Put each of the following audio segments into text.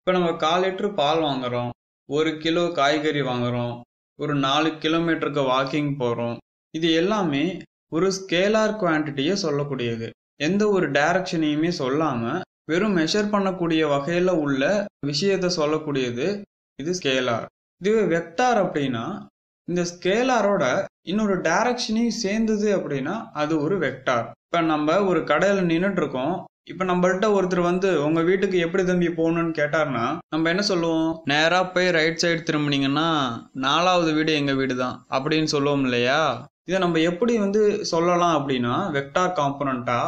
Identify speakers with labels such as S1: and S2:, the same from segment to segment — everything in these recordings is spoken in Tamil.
S1: இப்போ நம்ம கால் லிட்ரு பால் வாங்குறோம். ஒரு கிலோ காய்கறி வாங்குறோம். ஒரு நாலு கிலோமீட்டருக்கு வாக்கிங் போகிறோம் இது எல்லாமே ஒரு ஸ்கேலார் குவான்டிட்டியை சொல்லக்கூடியது. எந்த ஒரு டைரக்ஷனையுமே சொல்லாமல் வெறும் மெஷர் பண்ணக்கூடிய வகையில் உள்ள விஷயத்தை சொல்லக்கூடியது இது ஸ்கேலார் இதுவே வெக்டார் அப்படின்னா இந்த ஸ்கேலாரோட இன்னொரு டைரக்ஷனையும் சேர்ந்தது அப்படின்னா அது ஒரு வெக்டார் இப்போ நம்ம ஒரு கடையில் நின்றுட்டு இருக்கோம். இப்போ நம்மள்கிட்ட ஒருத்தர் வந்து உங்க வீட்டுக்கு எப்படி தம்பி போகணும்னு கேட்டார்னா நம்ம என்ன சொல்லுவோம்? நேரா போய் ரைட் சைடு திரும்பினீங்கன்னா நாலாவது வீடு எங்க வீடு தான் அப்படின்னு சொல்லுவோம் இல்லையா? இதை நம்ம எப்படி வந்து சொல்லலாம் அப்படின்னா vector காம்பனண்டா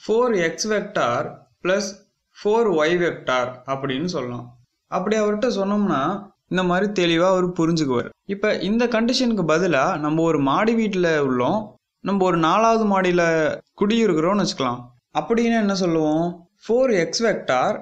S1: four X vector plus four Y vector அப்படின்னு சொல்லலாம். அப்படி அவர்கிட்ட சொன்னோம்னா இந்த மாதிரி தெளிவாக அவர் புரிஞ்சுக்குவார். இப்போ இந்த கண்டிஷனுக்கு பதிலாக நம்ம ஒரு மாடி வீட்டில் உள்ளோம் நம்ம ஒரு நாலாவது மாடியில் குடியிருக்கிறோம்னு வச்சுக்கலாம். அப்படின்னு என்ன சொல்லுவோம்? Four X vector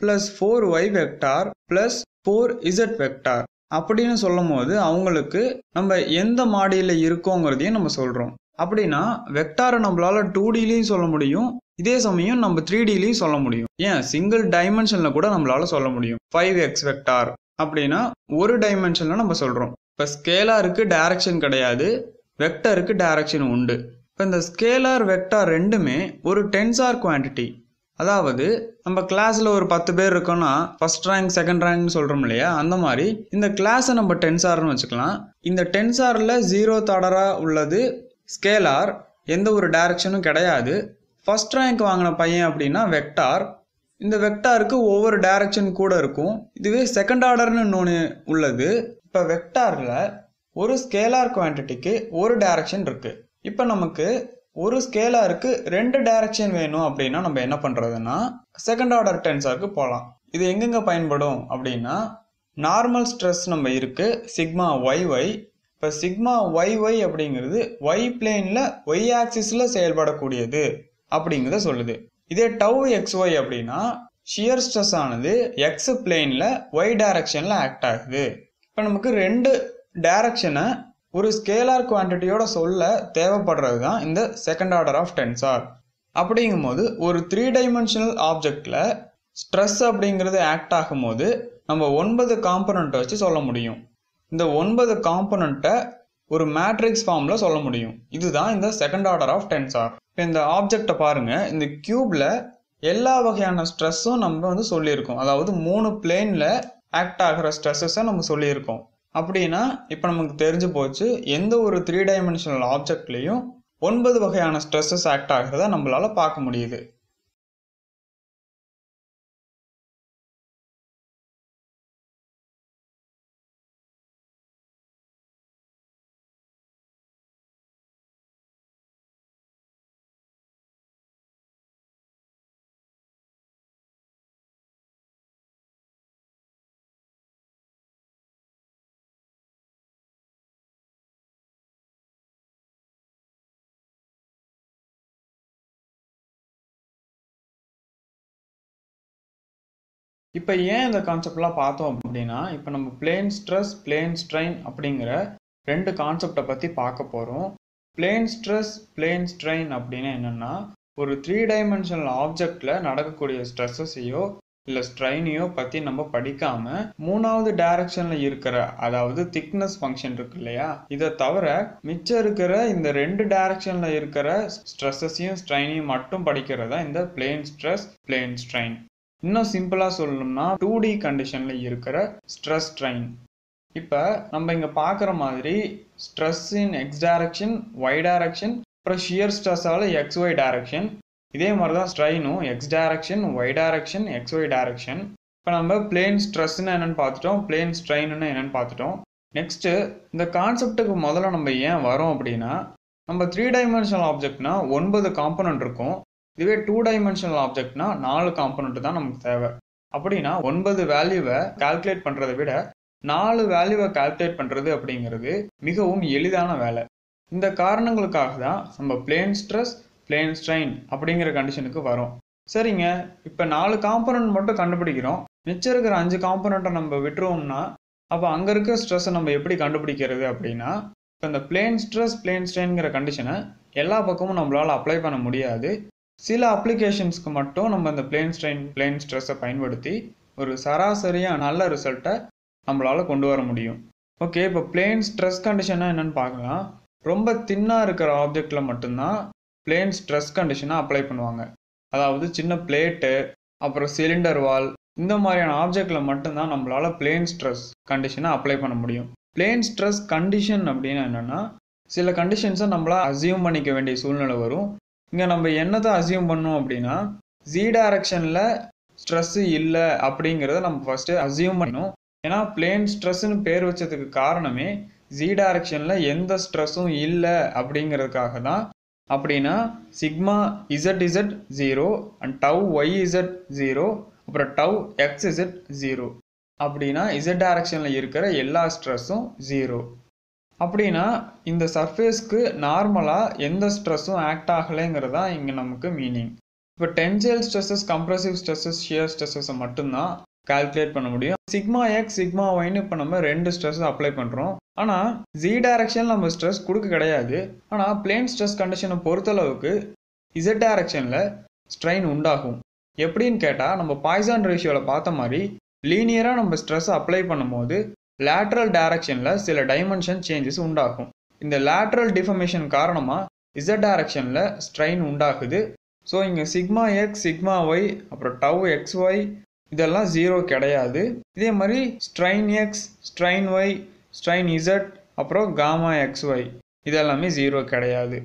S1: plus four Y vector plus four Z vector அப்படின்னு சொல்லும் போது அவங்களுக்கு நம்ம எந்த மாடியில் இருக்கோங்கிறதையும் நம்ம சொல்கிறோம் அப்படின்னா வெக்டாரை நம்மளால டூ டிலையும் சொல்ல முடியும். இதே சமயம் நம்ம த்ரீ டிலையும் சொல்ல முடியும். ஏன்? சிங்கிள் டைமென்ஷனில் கூட நம்மளால சொல்ல முடியும். ஃபைவ் எக்ஸ் வெக்டார் அப்படின்னா ஒரு டைமென்ஷனில் நம்ம சொல்கிறோம் இப்போ ஸ்கேலாருக்கு டைரக்ஷன் கிடையாது. வெக்டருக்கு டைரக்ஷன் உண்டு. இப்போ இந்த ஸ்கேலார் வெக்டார் ரெண்டுமே ஒரு டென்சார் குவான்டிட்டி அதாவது நம்ம கிளாஸில் ஒரு பத்து பேர் இருக்கோம்னா ஃபர்ஸ்ட் ரேங்க் செகண்ட் ரேங்க்னு சொல்கிறோம் இல்லையா? அந்த மாதிரி இந்த கிளாஸை நம்ம டென்சார்னு வச்சுக்கலாம். இந்த டென்சாரில் ஜீரோ தடராக உள்ளது ஸ்கேலார் எந்த ஒரு டைரக்ஷனும் கிடையாது. ஃபர்ஸ்ட் ரேங்க் வாங்கின பையன் அப்படின்னா வெக்டார் இந்த வெக்டாருக்கு ஒவ்வொரு டைரக்ஷன் கூட இருக்கும். இதுவே செகண்ட் ஆர்டர்னு இன்னொன்று உள்ளது. இப்போ வெக்டாரில் ஒரு ஸ்கேலார் குவான்டிட்டிக்கு ஒரு டைரக்ஷன் இருக்குது இப்போ நமக்கு ஒரு ஸ்கேலாருக்கு ரெண்டு டைரக்ஷன் வேணும் அப்படின்னா நம்ம என்ன பண்ணுறதுன்னா செகண்ட் ஆர்டர் டென்சாருக்கு போகலாம் இது எங்கெங்கே பயன்படும் அப்படின்னா நார்மல் ஸ்ட்ரெஸ் நம்ம இருக்குது சிக்மா ஒய் ஒய் இப்போ சிக்மா ஒய் ஒய் அப்படிங்கிறது ஒய் பிளேனில் ஒய் ஆக்சிஸில் செயல்படக்கூடியது அப்படிங்கிறத சொல்லுது. இதே டவ் எக்ஸ் ஒய் அப்படின்னா ஷியர் ஸ்ட்ரெஸ் ஆனது எக்ஸ் பிளேனில் ஒய் டைரக்ஷனில் ஆக்ட் ஆகுது. இப்போ நமக்கு ரெண்டு டைரக்ஷனை ஒரு ஸ்கேலார் குவான்டிட்டியோட சொல்ல தேவைப்படுறது தான் இந்த செகண்ட் ஆர்டர் ஆஃப் டென்சார் அப்படிங்கும்போது ஒரு த்ரீ டைமென்ஷனல் ஆப்ஜெக்டில் ஸ்ட்ரெஸ் அப்படிங்கிறது ஆக்ட் ஆகும்போது நம்ம ஒன்பது காம்பனண்ட்டை வச்சு சொல்ல முடியும். இந்த ஒன்பது காம்பனண்ட்டை ஒரு மேட்ரிக்ஸ் ஃபார்மில் சொல்ல முடியும். இதுதான் இந்த செகண்ட் ஆர்டர் ஆஃப் டென்சார் இப்போ இந்த ஆப்ஜெக்டை பாருங்கள் இந்த க்யூப்பில் எல்லா வகையான ஸ்ட்ரெஸ்ஸும் நம்ம வந்து சொல்லியிருக்கோம். அதாவது மூணு பிளேனில் ஆக்ட் ஆகிற ஸ்ட்ரெஸ்ஸஸை நம்ம சொல்லியிருக்கோம். அப்படின்னா இப்போ நமக்கு தெரிஞ்சு போச்சு எந்த ஒரு த்ரீ டைமென்ஷனல் ஆப்ஜெக்ட்லேயும் ஒன்பது வகையான ஸ்ட்ரெஸ்ஸஸ் ஆக்ட் ஆகிறத நம்மளால் பார்க்க முடியுது. இப்போ ஏன் இந்த கான்செப்ட்லாம் பார்த்தோம் அப்படின்னா இப்போ நம்ம பிளேன் ஸ்ட்ரெஸ் பிளேன் ஸ்ட்ரெயின் அப்படிங்கிற ரெண்டு கான்செப்டை பற்றி பார்க்க போகிறோம் பிளேன் ஸ்ட்ரெஸ் பிளேன் ஸ்ட்ரெயின் அப்படின்னு என்னென்னா ஒரு த்ரீ டைமென்ஷனல் ஆப்ஜெக்டில் நடக்கக்கூடிய ஸ்ட்ரெஸ்ஸஸையோ இல்லை ஸ்ட்ரெயினையோ பற்றி நம்ம படிக்காமல் மூணாவது டைரக்ஷனில் இருக்கிற அதாவது திக்னஸ் ஃபங்க்ஷன் இருக்கு இல்லையா? இதை தவிர மிச்சம் இருக்கிற இந்த ரெண்டு டைரக்ஷனில் இருக்கிற ஸ்ட்ரெஸ்ஸையும் ஸ்ட்ரெயினையும் மட்டும் படிக்கிறதா இந்த பிளேன் ஸ்ட்ரெஸ் பிளேன் ஸ்ட்ரெயின் இன்னும் சிம்பிளாக சொல்லணும்னா டூ டி கண்டிஷனில் இருக்கிற ஸ்ட்ரெஸ் ட்ரெயின் இப்போ நம்ம இங்கே பார்க்குற மாதிரி stress in X direction Y direction அப்புறம் ஷியர் ஸ்ட்ரெஸ்ஸால் எக்ஸ் ஒய் டைரக்ஷன் இதே மாதிரி தான் ஸ்ட்ரைனும் X direction Y direction X Y direction இப்போ நம்ம பிளேன் ஸ்ட்ரெஸ்ன்னு என்னென்னு பார்த்துட்டோம் பிளேன் ஸ்ட்ரெயின்னு என்னென்னு பார்த்துட்டோம். நெக்ஸ்ட்டு இந்த கான்செப்ட்டுக்கு முதல்ல நம்ம ஏன் வரோம் அப்படின்னா நம்ம த்ரீ டைமென்ஷனல் ஆப்ஜெக்ட்னா ஒன்பது காம்பனண்ட் இருக்கும். இதுவே டூ டைமென்ஷனல் ஆப்ஜெக்ட்னா நாலு காம்பனண்ட் தான் நமக்கு தேவை. அப்படின்னா ஒன்பது வேல்யூவை கால்குலேட் பண்ணுறதை விட நாலு வேல்யூவை கால்குலேட் பண்ணுறது அப்படிங்கிறது மிகவும் எளிதான வேலை. இந்த காரணங்களுக்காக தான் நம்ம பிளேன் ஸ்ட்ரெஸ் பிளேன் ஸ்ட்ரெயின் அப்படிங்கிற கண்டிஷனுக்கு வரும். சரிங்க இப்போ நாலு காம்பனண்ட் மட்டும் கண்டுபிடிக்கிறோம். மிச்சம் இருக்கிற அஞ்சு காம்பனண்ட்டை நம்ம விட்டுருவோம்னா அப்போ அங்கே இருக்க ஸ்ட்ரெஸ்ஸை நம்ம எப்படி கண்டுபிடிக்கிறது அப்படின்னா இப்போ இந்த பிளேன் ஸ்ட்ரெஸ் பிளேன் ஸ்ட்ரெயின்ங்கிற கண்டிஷனை எல்லா பக்கமும் நம்மளால் அப்ளை பண்ண முடியாது. சில அப்ளிகேஷன்ஸ்க்கு மட்டும் நம்ம இந்த பிளேன் ஸ்ட்ரெயின் பிளேன் ஸ்ட்ரெஸ்ஸை பயன்படுத்தி ஒரு சராசரியாக நல்ல ரிசல்ட்டை நம்மளால் கொண்டு வர முடியும். ஓகே இப்போ பிளேன் ஸ்ட்ரெஸ் கண்டிஷனாக என்னென்னு பார்க்கலாம். ரொம்ப தின்னாக இருக்கிற ஆப்ஜெக்டில் மட்டும்தான் பிளேன் ஸ்ட்ரெஸ் கண்டிஷனை அப்ளை பண்ணுவாங்க. அதாவது சின்ன பிளேட்டு அப்புறம் சிலிண்டர் வால் இந்த மாதிரியான ஆப்ஜெக்டில் மட்டும்தான் நம்மளால் பிளேன் ஸ்ட்ரெஸ் கண்டிஷனை அப்ளை பண்ண முடியும். பிளேன் ஸ்ட்ரெஸ் கண்டிஷன் அப்படின்னா என்னென்னா சில கண்டிஷன்ஸை நம்மளால் அசியூம் பண்ணிக்க வேண்டிய சூழ்நிலை வரும். இங்கே நம்ம என்னத்தை அசியூம் பண்ணோம் அப்படின்னா ஜி டைரக்ஷனில் ஸ்ட்ரெஸ்ஸு இல்லை அப்படிங்கிறத நம்ம ஃபஸ்ட்டு அசியூம் பண்ணணும். ஏன்னா பிளேன் ஸ்ட்ரெஸ்ஸுன்னு பேர் வச்சதுக்கு காரணமே ஜி டைரக்ஷனில் எந்த ஸ்ட்ரெஸ்ஸும் இல்லை அப்படிங்கிறதுக்காக தான். அப்படின்னா sigma Z Z zero and tau Y Z zero அப்புறம் டவ் எக்ஸ் இசட் ஜீரோ அப்படின்னா இசட் டைரக்ஷனில் இருக்கிற எல்லா ஸ்ட்ரெஸ்ஸும் ஜீரோ அப்படின்னா இந்த சர்ஃபேஸ்க்கு நார்மலாக எந்த ஸ்ட்ரெஸ்ஸும் ஆக்ட் ஆகலைங்கிறது தான் இங்கே நமக்கு மீனிங் இப்போ tensile stresses compressive stresses shear ஸ்ட்ரெஸ்ஸஸை மட்டும்தான் கால்குலேட் பண்ண முடியும். சிக்மா எக்ஸ் சிக்மா ஒய்னு இப்போ நம்ம ரெண்டு ஸ்ட்ரெஸ் அப்ளை பண்ணுறோம் ஆனால் ஜி டைரக்ஷன் நம்ம ஸ்ட்ரெஸ் கொடுக்க கிடையாது. ஆனால் பிளேன் ஸ்ட்ரெஸ் கண்டிஷனை பொறுத்தளவுக்கு இசட் டைரக்ஷனில் ஸ்ட்ரெயின் உண்டாகும். எப்படின்னு கேட்டால் நம்ம பாய்சான் ரேஷியோவில் பார்த்த மாதிரி லீனியராக நம்ம ஸ்ட்ரெஸ் அப்ளை பண்ணும்போது லேட்ரல் டைரக்ஷனில் சில டைமென்ஷன் சேஞ்சஸ் உண்டாகும். இந்த லேட்ரல் டிஃபர்மேஷன் காரணமாக இசட் டைரக்ஷனில் ஸ்ட்ரெயின் உண்டாகுது. ஸோ இங்கே சிக்மா எக்ஸ் சிக்மா ஒய் அப்புறம் டவ் எக்ஸ் ஒய் இதெல்லாம் ஜீரோ கிடையாது. இதே மாதிரி strain X strain Y strain Z அப்புறம் காமா எக்ஸ் ஒய் இதெல்லாமே ஜீரோ கிடையாது.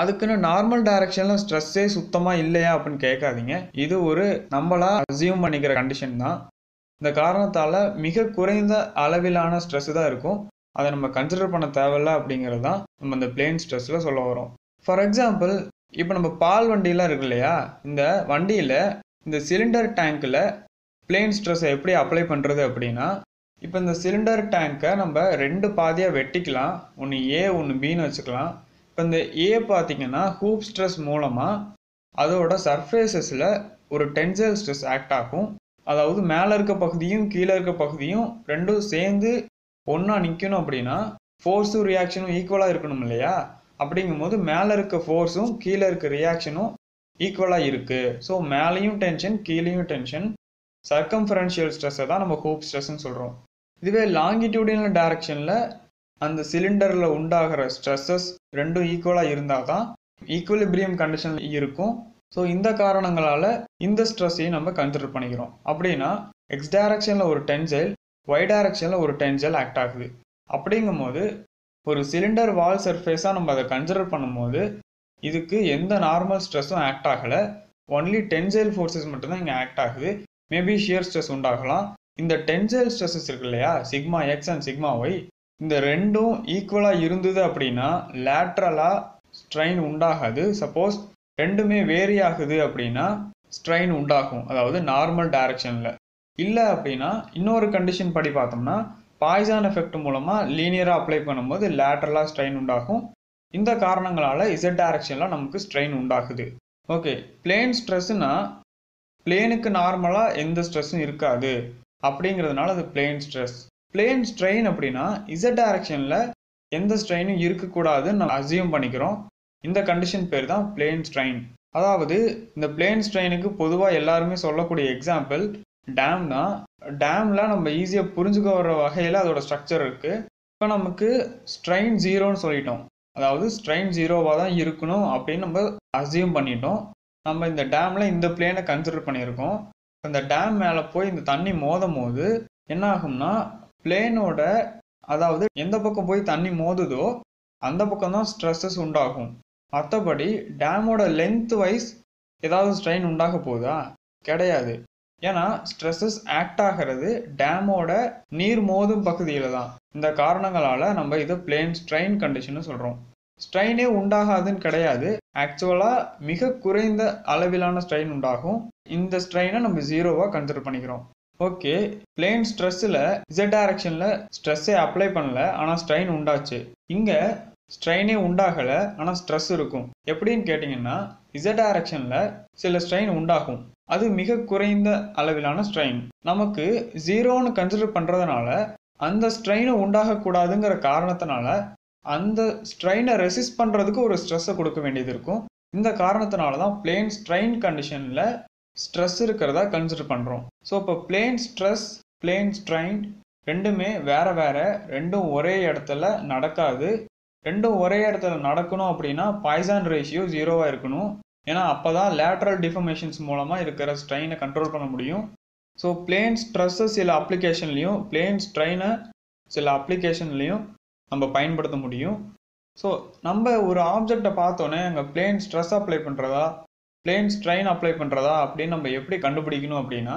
S1: அதுக்குன்னு நார்மல் டைரக்ஷனில் ஸ்ட்ரெஸ்ஸே சுத்தமாக இல்லையா அப்படின்னு கேட்காதீங்க. இது ஒரு நம்மளா அசியூம் பண்ணிக்கிற கண்டிஷன் தான். இந்த காரணத்தால் மிக குறைந்த அளவிலான ஸ்ட்ரெஸ் தான் இருக்கும். அதை நம்ம கன்சிடர் பண்ண தேவையில்ல அப்படிங்கிறது தான் நம்ம இந்த பிளேன் ஸ்ட்ரெஸ்ஸில் சொல்ல வரோம் ஃபார் எக்ஸாம்பிள் இப்போ நம்ம பால் வண்டியெலாம் இருக்கு இல்லையா? இந்த வண்டியில் இந்த சிலிண்டர் டேங்க்கில் பிளேன் ஸ்ட்ரெஸ்ஸை எப்படி அப்ளை பண்ணுறது அப்படின்னா இப்போ இந்த சிலிண்டர் டேங்க்கை நம்ம ரெண்டு பாதியாக வெட்டிக்கலாம். ஒன்று ஏ ஒன்று பின்னு வச்சுக்கலாம். இப்போ இந்த ஏ பார்த்தீங்கன்னா ஹூப் ஸ்ட்ரெஸ் மூலமாக அதோட சர்ஃபேசஸில் ஒரு டென்சைல் ஸ்ட்ரெஸ் ஆக்ட் ஆகும். அதாவது மேலே இருக்க பகுதியும் கீழே இருக்க பகுதியும் ரெண்டும் சேர்ந்து ஒன்றா நிற்கணும் அப்படின்னா ஃபோர்ஸும் ரியாக்ஷனும் ஈக்குவலாக இருக்கணும் இல்லையா? அப்படிங்கும்போது மேலே இருக்க ஃபோர்ஸும் கீழே இருக்க ரியாக்ஷனும் ஈக்குவலாக இருக்குது ஸோ மேலேயும் டென்ஷன் கீழேயும் டென்ஷன் சர்க்கம்ஃபரன்ஷியல் ஸ்ட்ரெஸ்ஸை தான் நம்ம ஹூப் ஸ்ட்ரெஸ்ன்னு சொல்கிறோம் இதுவே லாங்கிடியூடினல் டைரக்ஷனில் அந்த சிலிண்டரில் உண்டாகிற ஸ்ட்ரெஸ்ஸஸ் ரெண்டும் ஈக்குவலாக இருந்தால் தான் ஈக்குவலிபிரியம் கண்டிஷன் இருக்கும். ஸோ இந்த காரணங்களால் இந்த ஸ்ட்ரெஸ்ஸையும் நம்ம கன்சிடர் பண்ணிக்கிறோம். அப்படின்னா எக்ஸ் டைரக்ஷனில் ஒரு டென்சைல் ஒய் டைரக்ஷனில் ஒரு டென்சைல் ஆக்ட் ஆகுது. அப்படிங்கும்போது ஒரு சிலிண்டர் வால் சர்ஃபேஸாக நம்ம அதை கன்சிடர் பண்ணும்போது இதுக்கு எந்த நார்மல் ஸ்ட்ரெஸ்ஸும் ஆக்ட் ஆகலை. ஒன்லி டென்சைல் ஃபோர்ஸஸ் மட்டும்தான் இங்கே ஆக்ட் ஆகுது. மேபி ஷியர் ஸ்ட்ரெஸ் உண்டாகலாம். இந்த டென்சைல் ஸ்ட்ரெஸ்ஸஸ் இருக்கு இல்லையா? Sigma X and sigma Y இந்த ரெண்டும் ஈக்குவலாக இருந்தது அப்படின்னா லேட்ரலாக ஸ்ட்ரெயின் உண்டாகாது. சப்போஸ் ரெண்டுமே வேரி ஆகுது அப்படின்னா ஸ்ட்ரெயின் உண்டாகும். அதாவது நார்மல் டைரக்ஷனில் இல்லை அப்படின்னா இன்னொரு கண்டிஷன் படி பார்த்தோம்னா பாய்சான் எஃபெக்ட் மூலமாக லீனியராக அப்ளை பண்ணும்போது லேட்ரலாக ஸ்ட்ரெயின் உண்டாகும். இந்த காரணங்களால் இசட் டைரக்ஷனில் நமக்கு ஸ்ட்ரெயின் உண்டாகுது. ஓகே பிளேன் ஸ்ட்ரெஸ்ஸுனா பிளேனுக்கு நார்மலாக எந்த ஸ்ட்ரெஸ்ஸும் இருக்காது. அப்படிங்கிறதுனால அது பிளேன் ஸ்ட்ரெஸ் பிளேன் ஸ்ட்ரெயின் அப்படின்னா இசட் டைரக்ஷனில் எந்த ஸ்ட்ரெயினும் இருக்கக்கூடாதுன்னு நம்ம அசியூம் பண்ணிக்கிறோம். இந்த கண்டிஷன் பேர் தான் பிளேன் ஸ்ட்ரெயின் அதாவது இந்த பிளேன் ஸ்ட்ரெயினுக்கு பொதுவாக எல்லாருமே சொல்லக்கூடிய எக்ஸாம்பிள் டேம் தான். டேமில் நம்ம ஈஸியாக புரிஞ்சுக்க வர வகையில் அதோட ஸ்ட்ரக்சர் இருக்குது இப்போ நமக்கு ஸ்ட்ரெயின் ஜீரோன்னு சொல்லிட்டோம். அதாவது ஸ்ட்ரெயின் ஜீரோவாக தான் இருக்கணும் அப்படின்னு நம்ம அசியூம் பண்ணிட்டோம். நம்ம இந்த டேமில் இந்த பிளேனை கன்சிடர் பண்ணியிருக்கோம். இந்த டேம் மேலே போய் இந்த தண்ணி மோதும் போது என்ன ஆகும்னா பிளேனோட அதாவது எந்த பக்கம் போய் தண்ணி மோதுதோ அந்த பக்கம் தான் ஸ்ட்ரெஸ்ஸஸ் உண்டாகும். மற்றபடி டேமோட லென்த் வைஸ் ஏதாவது ஸ்ட்ரெயின் உண்டாக போகுதா? கிடையாது. ஏன்னா ஸ்ட்ரெஸ்ஸஸ் ஆக்ட் ஆகிறது டேமோட நீர் மோதும் பகுதியில் தான். இந்த காரணங்களால் நம்ம இதை பிளேன் ஸ்ட்ரெயின் கண்டிஷன் சொல்கிறோம் ஸ்ட்ரெயினே உண்டாகாதுன்னு கிடையாது. ஆக்சுவலாக மிக குறைந்த அளவிலான ஸ்ட்ரெயின் உண்டாகும். இந்த ஸ்ட்ரெயினை நம்ம ஜீரோவாக கன்சிடர் பண்ணிக்கிறோம். ஓகே பிளேன் ஸ்ட்ரெஸ்ஸில் இசட் டைரக்ஷனில் ஸ்ட்ரெஸ்ஸே அப்ளை பண்ணல ஆனால் ஸ்ட்ரெயின் உண்டாச்சு. இங்கே ஸ்ட்ரெயினே உண்டாகலை ஆனால் ஸ்ட்ரெஸ் இருக்கும். எப்படின்னு கேட்டிங்கன்னா இசட் டைரக்ஷனில் சில ஸ்ட்ரெயின் உண்டாகும். அது மிக குறைந்த அளவிலான ஸ்ட்ரெயின் நமக்கு ஜீரோன்னு கன்சிடர் பண்ணுறதுனால அந்த ஸ்ட்ரெயினை உண்டாகக்கூடாதுங்கிற காரணத்தினால அந்த ஸ்ட்ரெயினை ரெசிஸ்ட் பண்ணுறதுக்கு ஒரு ஸ்ட்ரெஸ்ஸை கொடுக்க வேண்டியது இருக்கும். இந்த காரணத்தினால தான் பிளேன் ஸ்ட்ரெயின் கண்டிஷனில் ஸ்ட்ரெஸ் இருக்கிறதா கன்சிடர் பண்ணுறோம் ஸோ இப்போ பிளேன் ஸ்ட்ரெஸ் பிளேன் ஸ்ட்ரெயின் ரெண்டுமே வேற வேற ரெண்டும் ஒரே இடத்துல நடக்காது. ரெண்டும் ஒரே இடத்துல நடக்கணும் அப்படின்னா பாய்சான் ரேஷியோ ஜீரோவாக இருக்கணும். ஏன்னா அப்போ தான் லேட்ரல் டிஃபர்மேஷன்ஸ் மூலமாக இருக்கிற ஸ்ட்ரெயினை கண்ட்ரோல் பண்ண முடியும். ஸோ பிளேன் ஸ்ட்ரெஸ்ஸை சில அப்ளிகேஷன்லேயும் பிளேன் ஸ்ட்ரெயினை சில அப்ளிகேஷன்லேயும் நம்ம பயன்படுத்த முடியும். ஸோ நம்ம ஒரு ஆப்ஜெக்டை பார்த்தோன்னே அங்கே பிளேன் ஸ்ட்ரெஸ் அப்ளை பண்ணுறதா பிளேன் ஸ்ட்ரெயின் அப்ளை பண்ணுறதா அப்படின்னு நம்ம எப்படி கண்டுபிடிக்கணும் அப்படின்னா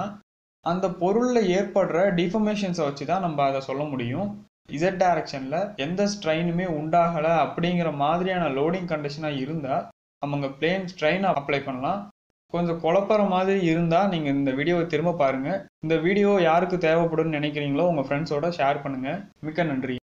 S1: அந்த பொருளில் ஏற்படுற டிஃபர்மேஷன்ஸை வச்சு தான் நம்ம அதை சொல்ல முடியும். இசட் டைரக்ஷனில் எந்த ஸ்ட்ரெயினுமே உண்டாகலை அப்படிங்கிற மாதிரியான லோடிங் கண்டிஷனாக இருந்தால் அவங்க பிளேன் ஸ்ட்ரெயின் அப்ளை பண்ணலாம். கொஞ்சம் குழப்பற மாதிரி இருந்தால் நீங்கள் இந்த வீடியோவை திரும்ப பாருங்கள் இந்த வீடியோ யாருக்கு தேவைப்படும்னு நினைக்கிறீங்களோ உங்கள் ஃப்ரெண்ட்ஸோட ஷேர் பண்ணுங்கள் மிக்க நன்றி.